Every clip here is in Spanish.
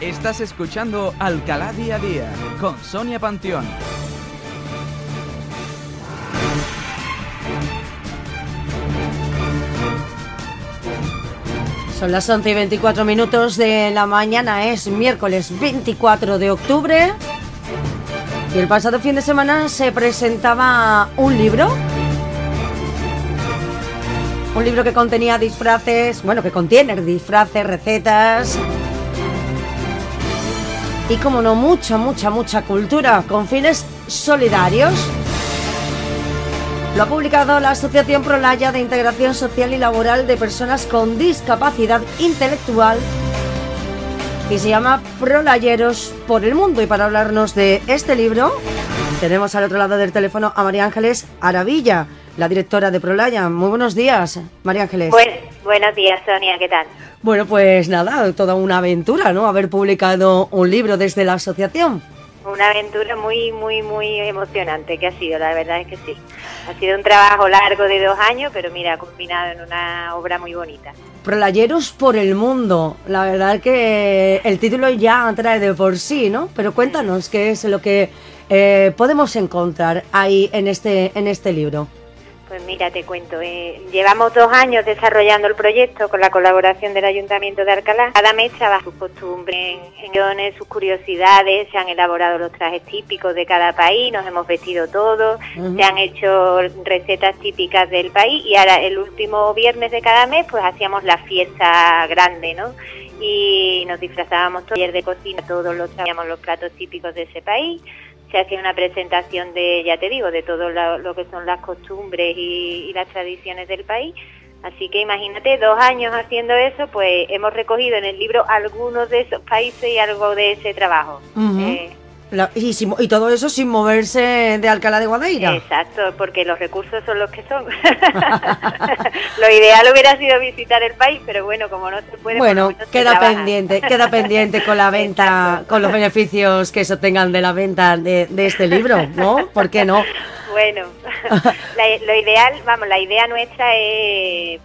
Estás escuchando Alcalá Día a Día con Sonia Panteón. Son las 11 y 24 minutos de la mañana, es miércoles 24 de octubre. Y el pasado fin de semana se presentaba un libro. Un libro que contenía disfraces, bueno, que contiene disfraces, recetas. Y como no, mucha, mucha, mucha cultura con fines solidarios. Lo ha publicado la Asociación Prolaya de Integración Social y Laboral de Personas con Discapacidad Intelectual y se llama Prolayeros por el Mundo. Y para hablarnos de este libro, tenemos al otro lado del teléfono a María Ángeles Aravilla, la directora de Prolaya. Muy buenos días, María Ángeles. buenos días, Sonia, ¿qué tal? Bueno, pues nada, toda una aventura, ¿no? Haber publicado un libro desde la asociación. Una aventura muy, muy, muy emocionante que ha sido, la verdad es que sí. Ha sido un trabajo largo de dos años, pero mira, combinado en una obra muy bonita. Prolayeros por el mundo. La verdad que el título ya atrae de por sí, ¿no? Pero cuéntanos qué es lo que eh, podemos encontrar ahí en este, en este libro. Pues mira, te cuento, eh, llevamos dos años desarrollando el proyecto con la colaboración del Ayuntamiento de Alcalá. Cada mes trabaja sus costumbres, en sus curiosidades, se han elaborado los trajes típicos de cada país, nos hemos vestido todos, se han hecho recetas típicas del país y ahora el último viernes de cada mes pues hacíamos la fiesta grande, ¿no? Y nos disfrazábamos todos de cocina, todos los traíamos los platos típicos de ese país se hace una presentación de, ya te digo, de todo lo, que son las costumbres y, las tradiciones del país. Así que imagínate, dos años haciendo eso, pues hemos recogido en el libro algunos de esos países y algo de ese trabajo y, todo eso sin moverse de Alcalá de Guadaira. Exacto, porque los recursos son los que son. Lo ideal hubiera sido visitar el país, pero bueno, como no se puede. Bueno, queda pendiente, queda pendiente con la venta, con los beneficios que se obtengan de la venta de, este libro, ¿no? ¿Por qué no? Bueno, lo ideal, vamos, la idea nuestra es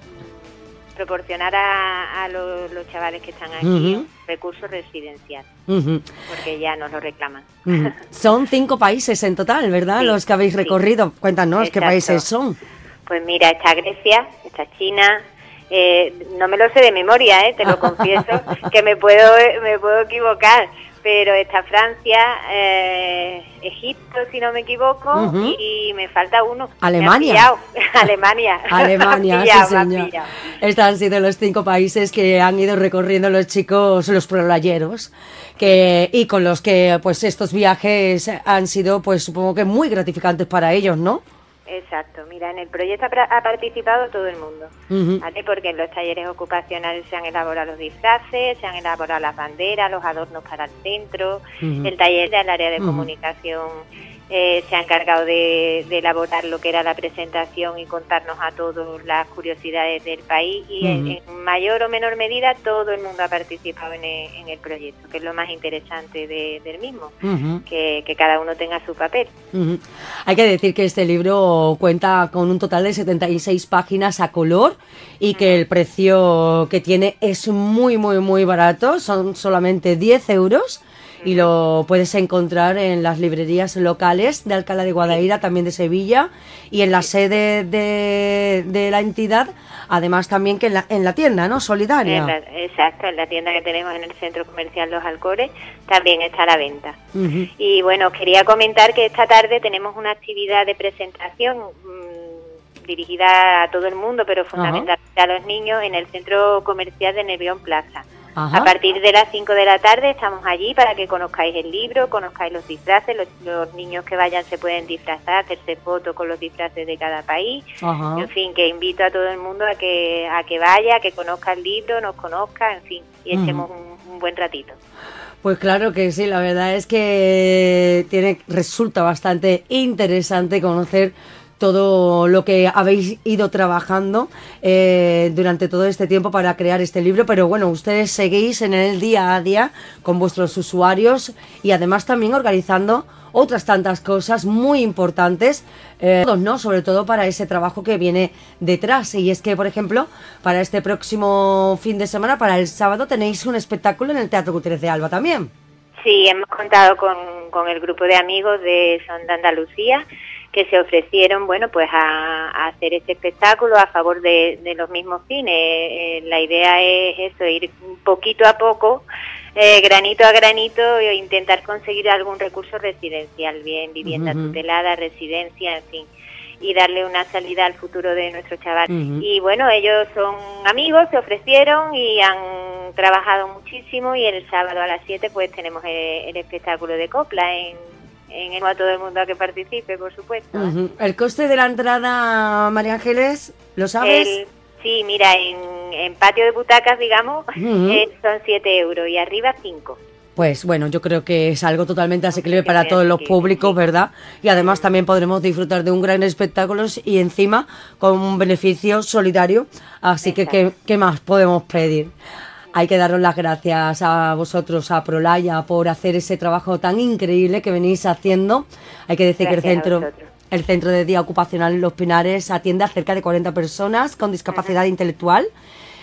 proporcionar a, los, chavales que están aquí recursos residenciales, porque ya nos lo reclaman. Son cinco países en total, ¿verdad? los que habéis recorrido. Cuéntanos qué países son. Pues mira, está Grecia, está China, eh, no me lo sé de memoria, eh, te lo confieso, que me puedo, me puedo equivocar, pero está Francia, eh, Egipto, si no me equivoco, y, me falta uno. Alemania. Alemania. Alemania, sí, señor. Estos han sido los cinco países que han ido recorriendo los chicos, los prolayeros, que, y con los que pues estos viajes han sido, pues supongo que muy gratificantes para ellos, ¿no? Exacto, mira, en el proyecto ha, participado todo el mundo, ¿vale? Porque en los talleres ocupacionales se han elaborado los disfraces, se han elaborado las banderas, los adornos para el centro, el taller del área de comunicación eh, se ha encargado de, elaborar lo que era la presentación y contarnos a todos las curiosidades del país. Y en, mayor o menor medida todo el mundo ha participado en el, proyecto, que es lo más interesante del mismo, que, cada uno tenga su papel. Hay que decir que este libro cuenta con un total de 76 páginas a color y que el precio que tiene es muy, muy, muy barato, son solamente 10 euros y lo puedes encontrar en las librerías locales de Alcalá de Guadaira, también de Sevilla, y en la sede de, la entidad, además también que en la, en la tienda, ¿no? Solidaria. exacto, en la tienda que tenemos en el Centro Comercial Los Alcores también está a la venta. Y bueno, quería comentar que esta tarde tenemos una actividad de presentación mm, dirigida a todo el mundo, pero fundamentalmente a los niños en el Centro Comercial de Nervión Plaza. A partir de las 5 de la tarde estamos allí para que conozcáis el libro, conozcáis los disfraces, los, niños que vayan se pueden disfrazar, hacerse fotos con los disfraces de cada país. En fin, que invito a todo el mundo a que, a que vaya, que conozca el libro, nos conozca, en fin, y echemos un, buen ratito. Pues claro que sí, la verdad es que tiene resulta bastante interesante conocer todo lo que habéis ido trabajando eh, durante todo este tiempo para crear este libro, pero bueno, ustedes seguís en el día a día con vuestros usuarios y además también organizando otras tantas cosas muy importantes, eh, ¿no? Sobre todo para ese trabajo que viene detrás. Y es que, por ejemplo, para este próximo fin de semana, para el sábado, tenéis un espectáculo en el Teatro Gutiérrez de Alba también. Sí, hemos contado con, el grupo de amigos de Son de Andalucía que se ofrecieron, bueno, pues a, hacer este espectáculo a favor de, los mismos fines. Eh, la idea es eso, ir poquito a poco, eh, granito a granito, e intentar conseguir algún recurso residencial, bien vivienda tutelada, residencia, en fin y darle una salida al futuro de nuestro chaval. Y bueno, ellos son amigos, se ofrecieron y han trabajado muchísimo y el sábado a las 7 pues tenemos el, el espectáculo de copla en en a todo el mundo a que participe, por supuesto. ¿El coste de la entrada, María Ángeles, lo sabes? sí, mira, en, patio de butacas, digamos, eh, son 7 euros y arriba 5. Pues bueno, yo creo que es algo totalmente asequible para todos los públicos, ¿verdad? Y además también podremos disfrutar de un gran espectáculo y encima con un beneficio solidario. Así que, ¿qué, ¿qué más podemos pedir? Hay que daros las gracias a vosotros, a Prolaya, por hacer ese trabajo tan increíble que venís haciendo. Hay que decir que el centro, el centro de día ocupacional Los Pinares atiende a cerca de 40 personas con discapacidad intelectual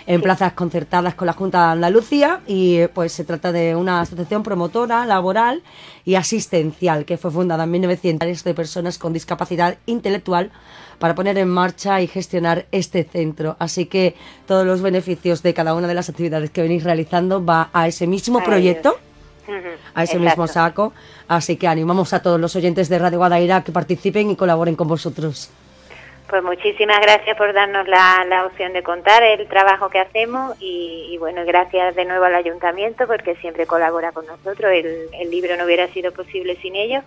en plazas concertadas con la Junta de Andalucía y pues se trata de una asociación promotora, laboral y asistencial que fue fundada en 1900 de personas con discapacidad intelectual para poner en marcha y gestionar este centro. Así que todos los beneficios de cada una de las actividades que venís realizando va a ese mismo proyecto. A ese mismo saco. Así que animamos a todos los oyentes de Radio Guadaira que participen y colaboren con vosotros. Pues muchísimas gracias por darnos la, la opción de contar el trabajo que hacemos y, bueno, gracias de nuevo al ayuntamiento porque siempre colabora con nosotros. El, el libro no hubiera sido posible sin ellos.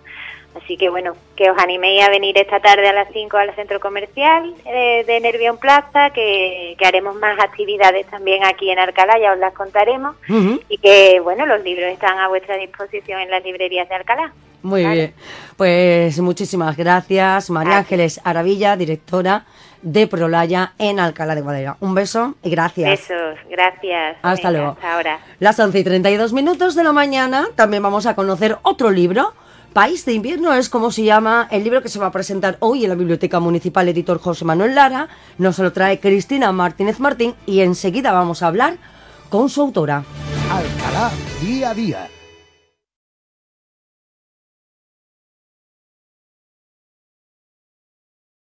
Así que bueno, que os animéis a venir esta tarde a las 5 al centro comercial eh, de Nervión Plaza, que, haremos más actividades también aquí en Alcalá, ya os las contaremos. Y que bueno, los libros están a vuestra disposición en las librerías de Alcalá. Muy bien. Pues muchísimas gracias, María Ángeles Aravilla, directora de Prolaya en Alcalá de Guadalajara. Un beso y gracias. Besos, gracias. Hasta luego. Hasta ahora. Las 11 y 32 minutos de la mañana también vamos a conocer otro libro. País de invierno es como se llama el libro que se va a presentar hoy en la Biblioteca Municipal editor José Manuel Lara. Nos lo trae Cristina Martínez Martín y enseguida vamos a hablar con su autora. Alcalá, día a día